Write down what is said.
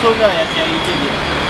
说不也便宜一点点。